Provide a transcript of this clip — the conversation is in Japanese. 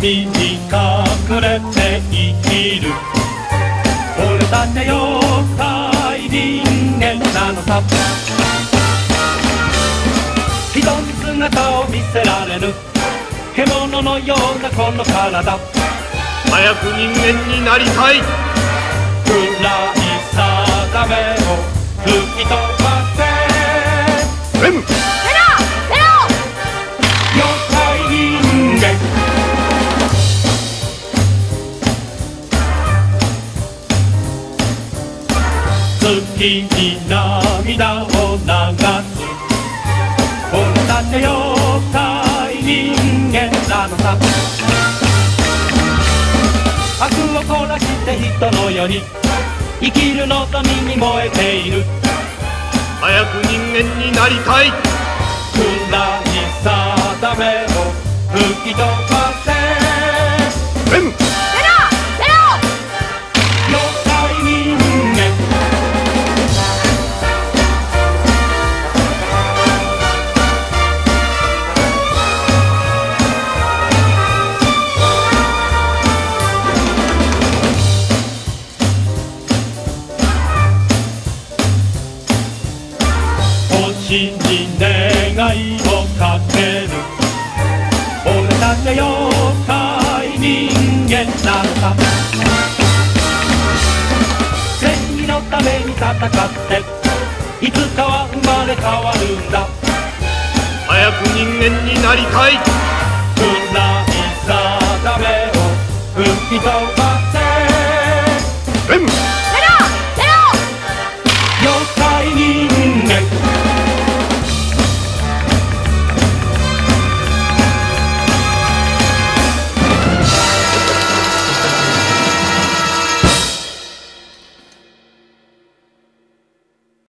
闇に隠れて生きる。俺だって妖怪人間なのさ。人に姿を見せられる。獣のようなこの体。早く人間になりたい。暗い定めを吹き飛ば月に涙を流す。俺だって妖怪人間なのさ。悪を凝らして人の世に生きる望みに燃えている。早く人間になりたい。暗い定めを吹き飛ば星に願いをかける。俺たちは妖怪人間なのさ正義のために戦っていつかは生まれ変わるんだ。早く人間になりたい。暗い定めを吹き飛ば